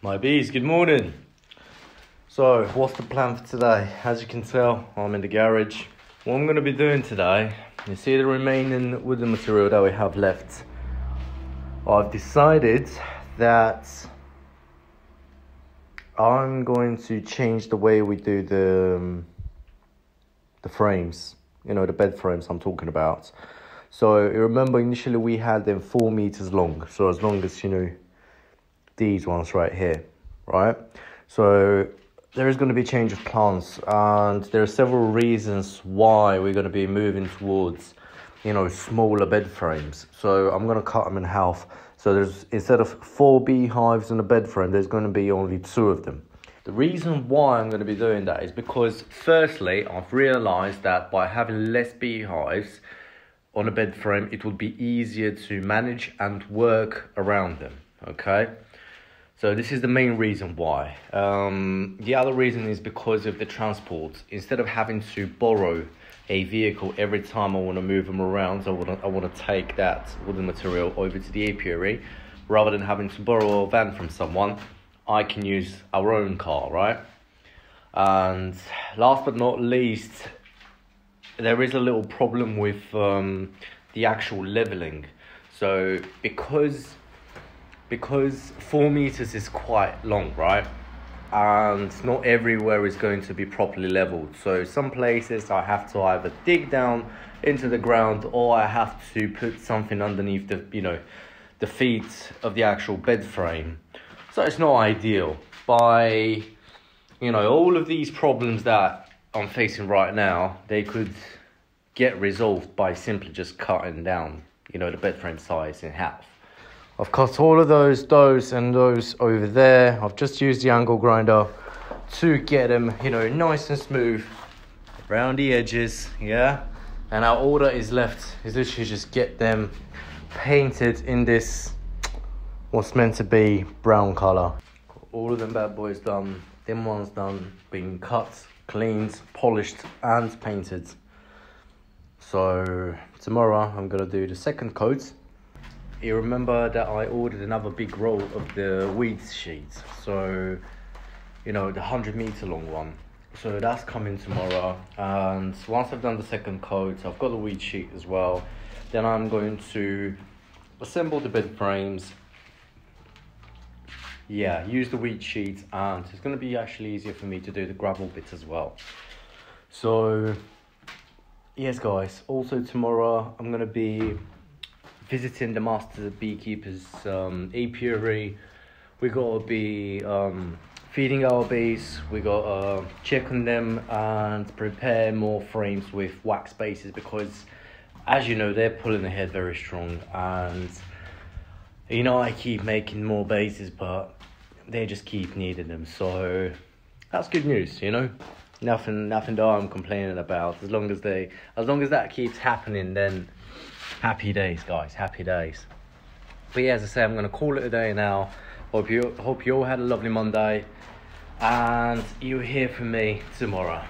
My bees, good morning. So, what's the plan for today? As you can tell, I'm in the garage. What I'm going to be doing today, you see the remaining wooden material that we have left. I've decided that I'm going to change the way we do the um, the frames. You know, the bed frames I'm talking about. So, you remember initially we had them four meters long. So, as long as you know these ones right here, right? So there is going to be change of plans, and there are several reasons why we're going to be moving towards, you know, smaller bed frames. So I'm going to cut them in half. So there's instead of four beehives in a bed frame, there's going to be only two of them. The reason why I'm going to be doing that is because, firstly, I've realized that by having less beehives on a bed frame, it would be easier to manage and work around them. Okay. So this is the main reason why. Um, the other reason is because of the transport. Instead of having to borrow a vehicle every time I want to move them around, I want to I want to take that wooden material over to the apiary, rather than having to borrow a van from someone. I can use our own car, right? And last but not least, there is a little problem with um, the actual leveling. So because because four meters is quite long, right? And not everywhere is going to be properly leveled. So some places I have to either dig down into the ground or I have to put something underneath the you know the feet of the actual bed frame. So it's not ideal. By you know all of these problems that I'm facing right now, they could get resolved by simply just cutting down you know the bed frame size in half. I've cut all of those, those and those over there. I've just used the angle grinder to get them, you know, nice and smooth around the edges, yeah? And our order is left is literally just get them painted in this, what's meant to be brown color. All of them bad boys done, them ones done, being cut, cleaned, polished and painted. So tomorrow I'm gonna do the second coat you remember that I ordered another big roll of the weed sheets. So, you know, the 100 meter long one. So that's coming tomorrow. And once I've done the second coat, I've got the weed sheet as well. Then I'm going to assemble the bed frames. Yeah, use the weed sheet, and it's going to be actually easier for me to do the gravel bit as well. So, yes, guys. Also tomorrow I'm going to be visiting the master beekeepers um, apiary. We gotta be um, feeding our bees. We gotta check on them and prepare more frames with wax bases because, as you know, they're pulling ahead very strong. And you know, I keep making more bases, but they just keep needing them. So that's good news, you know. Nothing, nothing that I'm complaining about. As long as they, as long as that keeps happening, then happy days, guys. Happy days. But yeah, as I say, I'm gonna call it a day now. Hope you hope you all had a lovely Monday, and you'll hear from me tomorrow.